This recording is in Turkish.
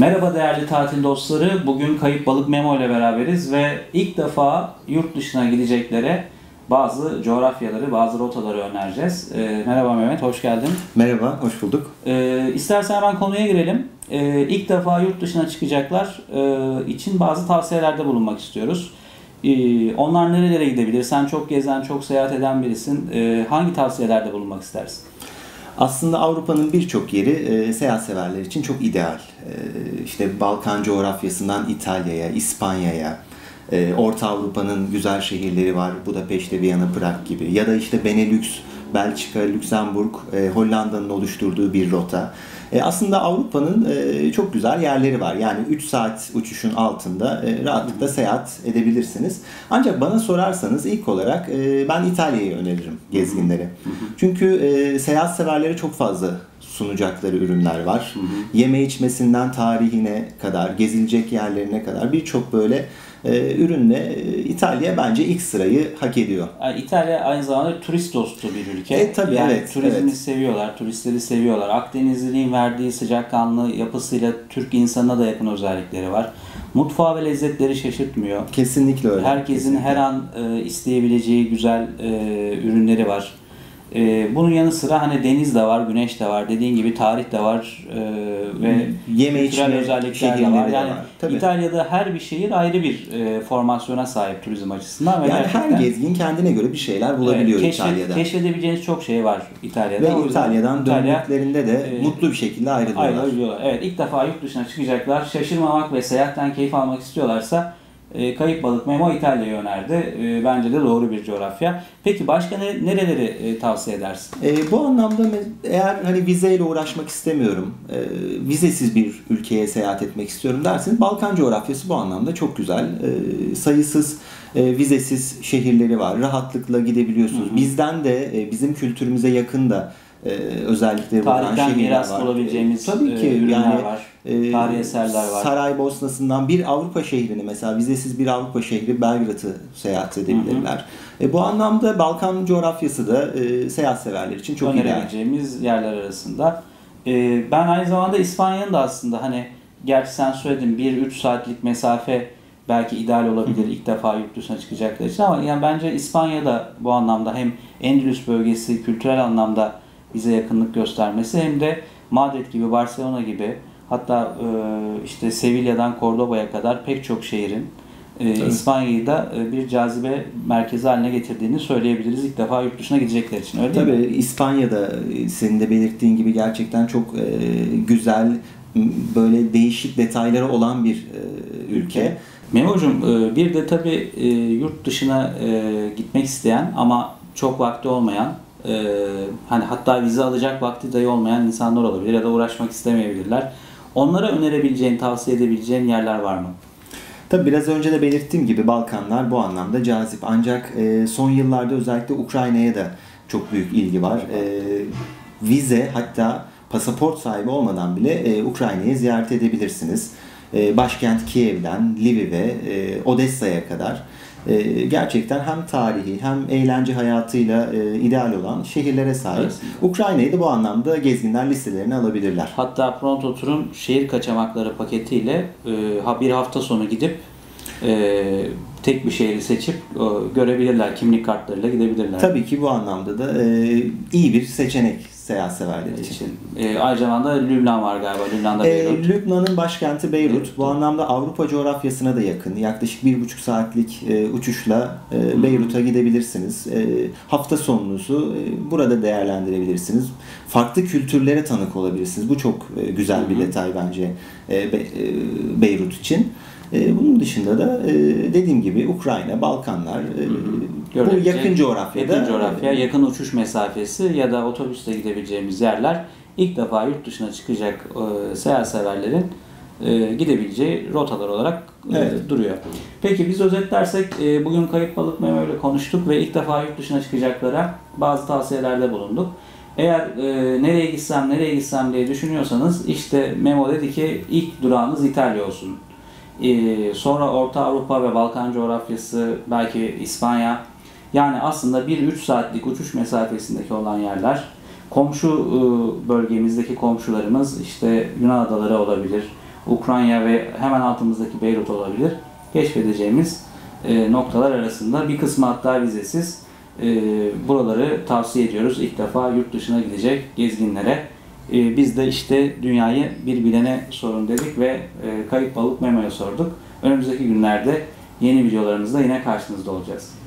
Merhaba değerli tatil dostları. Bugün Kayıp Balık Memo ile beraberiz ve ilk defa yurt dışına gideceklere bazı coğrafyaları, bazı rotaları önereceğiz. Ee, merhaba Mehmet, hoş geldin. Merhaba, hoş bulduk. Ee, istersen hemen konuya girelim. Ee, ilk defa yurt dışına çıkacaklar e, için bazı tavsiyelerde bulunmak istiyoruz. Ee, onlar nerelere gidebilir? Sen çok gezen, çok seyahat eden birisin. Ee, hangi tavsiyelerde bulunmak istersin? Aslında Avrupa'nın birçok yeri e, seyahat severler için çok ideal. E, işte Balkan coğrafyasından İtalya'ya, İspanya'ya, e, Orta Avrupa'nın güzel şehirleri var. Budapeşte, Viyana, Prag gibi. Ya da işte Benelux, Belçika, Lüksemburg, e, Hollanda'nın oluşturduğu bir rota. E, aslında Avrupa'nın e, çok güzel yerleri var. Yani 3 saat uçuşun altında e, rahatlıkla seyahat edebilirsiniz. Ancak bana sorarsanız ilk olarak e, ben İtalya'yı öneririm gezginlere. Çünkü e, seyahat severlere çok fazla sunacakları ürünler var. Yeme içmesinden tarihine kadar, gezilecek yerlerine kadar birçok böyle e, ürünle İtalya bence ilk sırayı hak ediyor. Yani İtalya aynı zamanda turist dostu bir ülke. E, tabii, yani evet, turizmi evet. seviyorlar, turistleri seviyorlar. Akdenizliliğin verdiği sıcakkanlı yapısıyla Türk insanına da yakın özellikleri var. Mutfağı ve lezzetleri şaşırtmıyor. Kesinlikle öyle. Herkesin Kesinlikle. her an e, isteyebileceği güzel e, ürünleri var. E, bunun yanı sıra hani deniz de var, güneş de var. Dediğin gibi tarih de var e, ve Yeme içme özellikler de var. de Yani var. Tabii. İtalya'da her bir şehir ayrı bir e, formasyona sahip turizm açısından ve Yani gerçekten- her gezgin kendine göre bir şeyler bulabiliyor Evet, keşfet- İtalya'da. Keşfedebileceğiniz çok şey var İtalya'da. Ve İtalya'dan İtalya döndüklerinde de e, mutlu bir şekilde ayrılıyorlar. ayrılıyorlar. Evet ilk defa yurt dışına çıkacaklar. Şaşırmamak ve seyahatten keyif almak istiyorlarsa e, Kayıp Balık Memo İtalya'yı önerdi. E, bence de doğru bir coğrafya. Peki başka ne, nereleri e, tavsiye edersin? E, bu anlamda eğer hani vizeyle uğraşmak istemiyorum, e, vizesiz bir ülkeye seyahat etmek istiyorum derseniz Balkan coğrafyası bu anlamda çok güzel. E, sayısız e, vizesiz şehirleri var. Rahatlıkla gidebiliyorsunuz. Bizden de e, bizim kültürümüze yakın da e, özellikleri bulunan Tarihten şehirler miras var. bulabileceğimiz E, tabii ki e, ürünler yani var. e, Tarihi eserler var. Saraybosna'sından bir Avrupa şehrini mesela vizesiz bir Avrupa şehri Belgrad'ı seyahat edebilirler. E, bu anlamda Balkan coğrafyası da e, seyahat severler için çok ideal. önerebileceğimiz yerler arasında. Ee, ben aynı zamanda İspanya'nın da aslında hani gerçi sen söyledin 1-3 saatlik mesafe belki ideal olabilir ilk defa yurt dışına çıkacaklar için ama yani bence İspanya'da bu anlamda hem Endülüs bölgesi kültürel anlamda bize yakınlık göstermesi hem de Madrid gibi Barcelona gibi hatta e, işte Sevilla'dan Cordoba'ya kadar pek çok şehrin e, Tabii. İspanya'yı da e, bir cazibe merkezi haline getirdiğini söyleyebiliriz ilk defa yurt dışına gidecekler için öyle değil mi? Tabii İspanya'da e, senin de belirttiğin gibi gerçekten çok e, güzel böyle değişik detayları olan bir e, ülke. Memo'cum e, bir de tabii e, yurt dışına e, gitmek isteyen ama çok vakti olmayan e, hani hatta vize alacak vakti dahi olmayan insanlar olabilir ya da uğraşmak istemeyebilirler. Onlara önerebileceğin, tavsiye edebileceğin yerler var mı? Tabii biraz önce de belirttiğim gibi Balkanlar bu anlamda cazip. Ancak e, son yıllarda özellikle Ukrayna'ya da çok büyük ilgi var. E, vize hatta pasaport sahibi olmadan bile e, Ukrayna'yı ziyaret edebilirsiniz. E, başkent Kiev'den Lviv'e, e, Odessa'ya kadar e, gerçekten hem tarihi hem eğlence hayatıyla e, ideal olan şehirlere sahip. Evet. Ukrayna'yı da bu anlamda gezginler listelerine alabilirler. Hatta Pronto Tur'un şehir kaçamakları paketiyle e, bir hafta sonu gidip e, tek bir şehri seçip e, görebilirler. Kimlik kartlarıyla gidebilirler. Tabii ki bu anlamda da e, iyi bir seçenek seyahat severler için. için. E, aynı zamanda Lübnan var galiba. Lübnan'da Ee, Beyrut. Lübnan'ın başkenti Beyrut. Beyrut, Bu anlamda Avrupa coğrafyasına da yakın. Yaklaşık bir buçuk saatlik e, uçuşla e, Beyrut'a gidebilirsiniz. E, hafta sonunuzu e, burada değerlendirebilirsiniz. Farklı kültürlere tanık olabilirsiniz. Bu çok e, güzel bir Hı hı. detay bence e, Be- e, Beyrut için. E, bunun dışında da e, dediğim gibi Ukrayna, Balkanlar, e, bu yakın coğrafyada Yakın coğrafya, e, yakın uçuş mesafesi ya da otobüste gidebileceğimiz yerler ilk defa yurt dışına çıkacak seyahat severlerin gidebileceği rotalar olarak Evet. duruyor. Peki biz özetlersek bugün Kayıp Balık Memo ile konuştuk ve ilk defa yurt dışına çıkacaklara bazı tavsiyelerde bulunduk. Eğer e, nereye gitsem nereye gitsem diye düşünüyorsanız işte Memo dedi ki ilk durağınız İtalya olsun. E, sonra Orta Avrupa ve Balkan coğrafyası belki İspanya yani aslında 1-3 saatlik uçuş mesafesindeki olan yerler komşu e, bölgemizdeki komşularımız işte Yunan adaları olabilir, Ukrayna ve hemen altımızdaki Beyrut olabilir. Keşfedeceğimiz e, noktalar arasında bir kısmı hatta vizesiz. E, buraları tavsiye ediyoruz ilk defa yurt dışına gidecek gezginlere. E, biz de işte dünyayı bir bilene sorun dedik ve e, kayıp balık Memo'ya sorduk. Önümüzdeki günlerde yeni videolarımızda yine karşınızda olacağız.